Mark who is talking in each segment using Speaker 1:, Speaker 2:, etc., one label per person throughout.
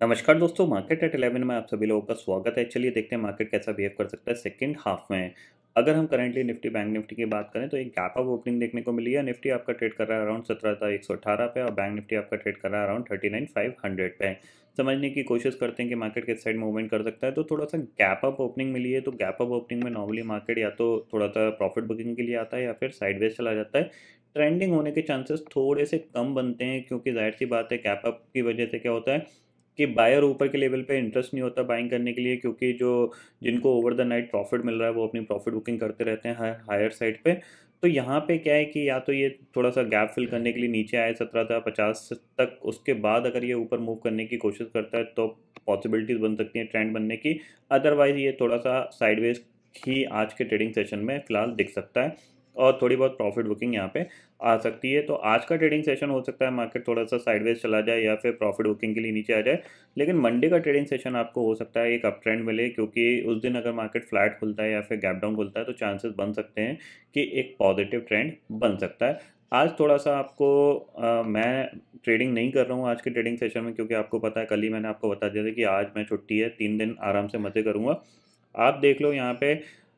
Speaker 1: नमस्कार दोस्तों market at 11 में आप सभी लोगों का स्वागत है। चलिए देखते हैं मार्केट कैसा बिहेव कर सकता है सेकंड हाफ़ में। अगर हम करेंटली निफ्टी बैंक निफ्टी की बात करें तो एक गैप ऑफ़ ओपनिंग देखने को मिली है। निफ्टी आपका ट्रेड कर रहा है अराउंड सत्रह था एक सौ अठारह पे और बैंक निफ्टी आपका ट्रेड कर रहा है around thirty nine five hundred पे। समझने की कोशिश करते हैं कि मार्केट किस साइड मूवमेंट कर सकता है। तो थोड़ा सा गैप अप ओपनिंग मिली है तो गैप अप ओपनिंग में नॉर्मली मार्केट या तो थोड़ा सा प्रॉफिट बुकिंग के लिए आता है या फिर साइडवेज चला जाता है। ट्रेंडिंग होने के चांसेस थोड़े से कम बनते हैं, क्योंकि ज़ाहिर सी बात है गैप अप की वजह से क्या होता है कि बायर ऊपर के लेवल पे इंटरेस्ट नहीं होता बाइंग करने के लिए, क्योंकि जो जिनको ओवर द नाइट प्रॉफिट मिल रहा है, वो अपनी प्रॉफिट बुकिंग करते रहते हैं हायर साइड पे। तो यहाँ पे क्या है कि या तो ये थोड़ा सा गैप फिल करने के लिए नीचे आए सत्रह था पचास तक, उसके बाद अगर ये ऊपर मूव करने की कोशिश करता है तो पॉसिबिलिटीज़ बन सकती हैं ट्रेंड बनने की। अदरवाइज़ ये थोड़ा सा साइडवेज ही आज के ट्रेडिंग सेशन में फ़िलहाल दिख सकता है। और थोड़ी बहुत प्रॉफिट बुकिंग यहाँ पे आ सकती है। तो आज का ट्रेडिंग सेशन हो सकता है मार्केट थोड़ा सा साइडवेज चला जाए या फिर प्रॉफिट बुकिंग के लिए नीचे आ जाए। लेकिन मंडे का ट्रेडिंग सेशन आपको हो सकता है एक अप ट्रेंड मिले क्योंकि उस दिन अगर मार्केट फ्लैट खुलता है या फिर गैप डाउन खुलता है तो चांसेस बन सकते हैं कि एक पॉजिटिव ट्रेंड बन सकता है। आज थोड़ा सा आपको आ, मैं ट्रेडिंग नहीं कर रहा हूँ आज के ट्रेडिंग सेशन में क्योंकि आपको पता है कल ही मैंने आपको बता दिया था कि आज मैं छुट्टी है तीन दिन आराम से मज़े करूँगा। आप देख लो यहाँ पे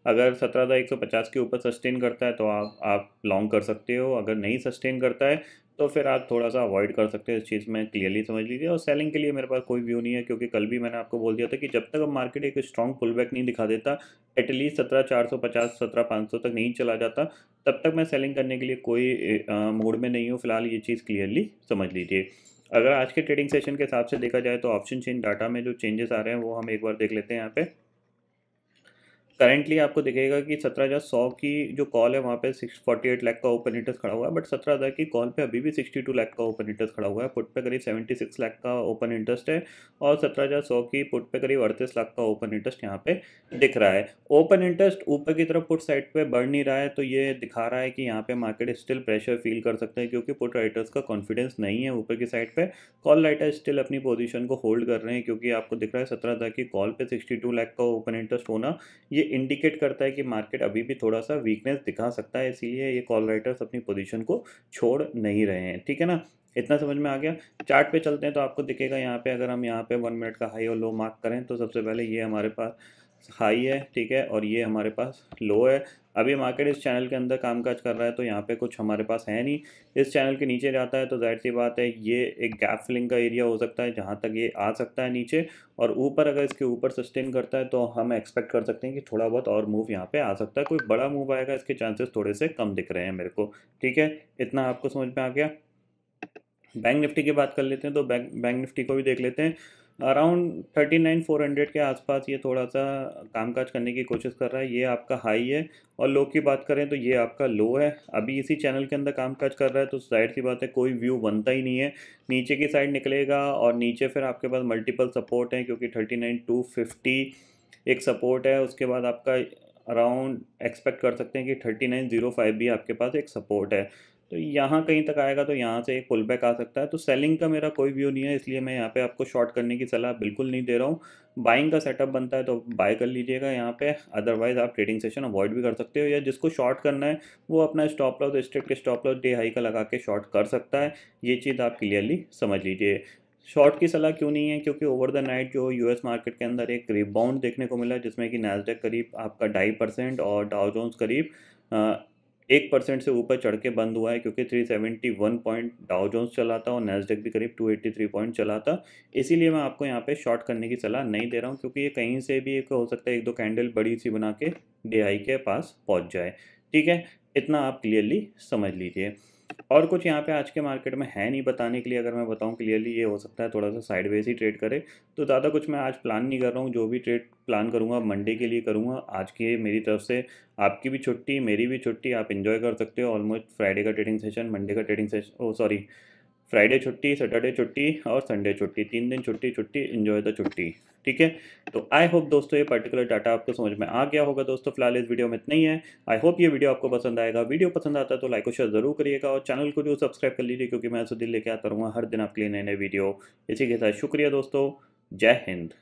Speaker 1: अगर सत्रह हज़ार एक सौ पचास के ऊपर सस्टेन करता है तो आप आप लॉन्ग कर सकते हो। अगर नहीं सस्टेन करता है तो फिर आप थोड़ा सा अवॉइड कर सकते हो इस चीज़ में क्लियरली समझ लीजिए। और सेलिंग के लिए मेरे पास कोई व्यू नहीं है, क्योंकि कल भी मैंने आपको बोल दिया था कि जब तक अब मार्केट एक स्ट्रॉन्ग पुल बैक नहीं दिखा देता एटलीस्ट सत्रह चार सौ पचास, सत्रह पाँच सौ तक नहीं चला जाता, तब तक मैं सेलिंग करने के लिए कोई मूड में नहीं हूँ। फ़िलहाल ये चीज़ क्लियरली समझ लीजिए। अगर आज के ट्रेडिंग सेशन के हिसाब से देखा जाए तो ऑप्शन चेंज डाटा में जो चेंजेस आ रहे हैं, वो हम एक बार देख लेते हैं यहाँ पे। करेंटली आपको दिखेगा कि सत्रह हज़ार सौ की जो कॉल है, वहाँ पे सिक्स फोर्टी एट लाख का ओपन इंटरेस्ट खड़ा हुआ है बट सत्रह हज़ार की कॉल पे अभी भी सिक्सटी टू लाख का ओपन इंटरेस्ट खड़ा हुआ है। पुट पे करीब सेवेंटी सिक्स लाख का ओपन इंटरेस्ट है और सत्रह हज़ार सौ की पुट पे करीब अड़तीस लाख का ओपन इंटरेस्ट यहाँ पे दिख रहा है। ओपन इंटरेस्ट ऊपर की तरफ़ पुट साइड पर बढ़ नहीं रहा है तो ये दिखा रहा है कि यहाँ पे मार्केट स्टिल प्रेशर फील कर सकते हैं, क्योंकि पुट राइटर्स का कॉन्फिडेंस नहीं है ऊपर की साइड पर कॉल राइटर स्टिल अपनी पोजिशन को होल्ड कर रहे हैं, क्योंकि आपको दिख रहा है सत्रह हज़ार की कॉल पर सिक्सटी टू लाख का ओपन इंटरेस्ट होना, ये इंडिकेट करता है कि मार्केट अभी भी थोड़ा सा वीकनेस दिखा सकता है, इसीलिए ये कॉल राइटर्स अपनी पोजीशन को छोड़ नहीं रहे हैं। ठीक है ना? इतना समझ में आ गया? चार्ट पे चलते हैं तो आपको दिखेगा यहाँ पे अगर हम यहाँ पे वन मिनट का हाई और लो मार्क करें तो सबसे पहले ये हमारे पास हाई है, ठीक है, और ये हमारे पास लो है। अभी मार्केट इस चैनल के अंदर कामकाज कर रहा है तो यहाँ पे कुछ हमारे पास है नहीं। इस चैनल के नीचे जाता है तो ज़ाहिर सी बात है, ये एक गैप फिलिंग का एरिया हो सकता है, जहाँ तक ये आ सकता है नीचे। और ऊपर अगर इसके ऊपर सस्टेन करता है तो हम एक्सपेक्ट कर सकते हैं कि थोड़ा बहुत और मूव यहाँ पे आ सकता है। कोई बड़ा मूव आएगा, इसके चांसेस थोड़े से कम दिख रहे हैं मेरे को, ठीक है? इतना आपको समझ में आ गया। बैंक निफ्टी की बात कर लेते हैं तो बैंक बैंक निफ्टी को भी देख लेते हैं। Around thirty nine four hundred के आसपास ये थोड़ा सा कामकाज करने की कोशिश कर रहा है। ये आपका हाई है और लो की बात करें तो ये आपका लो है। अभी इसी चैनल के अंदर कामकाज कर रहा है तो साइड सी बात है कोई व्यू बनता ही नहीं है। नीचे की साइड निकलेगा और नीचे फिर आपके पास मल्टीपल सपोर्ट हैं क्योंकि थर्टी नाइन टू फिफ्टी एक सपोर्ट है। उसके बाद आपका अराउंड एक्सपेक्ट कर सकते हैं कि थर्टी नाइन ज़ीरो फाइव भी आपके पास एक सपोर्ट है। तो यहाँ कहीं तक आएगा तो यहाँ से एक पुल बैक आ सकता है। तो सेलिंग का मेरा कोई व्यू नहीं है, इसलिए मैं यहाँ पे आपको शॉर्ट करने की सलाह बिल्कुल नहीं दे रहा हूँ। बाइंग का सेटअप बनता है तो बाय कर लीजिएगा यहाँ पे। अदरवाइज़ आप ट्रेडिंग सेशन अवॉइड भी कर सकते हो या जिसको शॉर्ट करना है, वो अपना stop loss strict stop loss day high का लगा के शॉर्ट कर सकता है। ये चीज़ आप क्लियरली समझ लीजिए। शॉर्ट की सलाह क्यों नहीं है? क्योंकि ओवर द नाइट जो यूएस मार्केट के अंदर एक रिबाउंड देखने को मिला, जिसमें कि नैसडेक करीब आपका ढाई परसेंट और डाउजोन्स करीब एक परसेंट से ऊपर चढ़ के बंद हुआ है क्योंकि 371 पॉइंट डाउ जोन्स चला था और नेस्डेक भी करीब 283 पॉइंट चला था इसीलिए मैं आपको यहाँ पे शॉर्ट करने की सलाह नहीं दे रहा हूँ क्योंकि ये कहीं से भी एक हो सकता है एक दो कैंडल बड़ी सी बना के डे के पास पहुँच जाए। ठीक है? इतना आप क्लियरली समझ लीजिए। और कुछ यहाँ पे आज के मार्केट में है नहीं बताने के लिए, अगर मैं बताऊँ क्लियरली ये हो सकता है थोड़ा सा साइडवेज ही ट्रेड करे। तो ज़्यादा कुछ मैं आज प्लान नहीं कर रहा हूँ, जो भी ट्रेड प्लान करूँगा मंडे के लिए करूँगा। आज की मेरी तरफ़ से आपकी भी छुट्टी, मेरी भी छुट्टी, आप इन्जॉय कर सकते हो। ऑलमोस्ट फ्राइडे का ट्रेडिंग सेशन मंडे का trading session oh sorry Friday छुट्टी सैटरडे छुट्टी और संडे छुट्टी। तीन दिन छुट्टी छुट्टी इन्जॉय द छुट्टी। ठीक है? तो आई होप दोस्तों ये पर्टिकुलर डाटा आपको समझ में आ गया होगा दोस्तों। फ़िलहाल इस वीडियो में इतना ही है। आई होप ये वीडियो आपको पसंद आएगा। वीडियो पसंद आता है तो लाइक और शेयर ज़रूर करिएगा और चैनल को जो सब्सक्राइब कर लीजिए क्योंकि मैं सुधीर लेके आता रहूँगा हर दिन आपके लिए नए नए वीडियो इसी के साथ शुक्रिया दोस्तों। जय हिंद।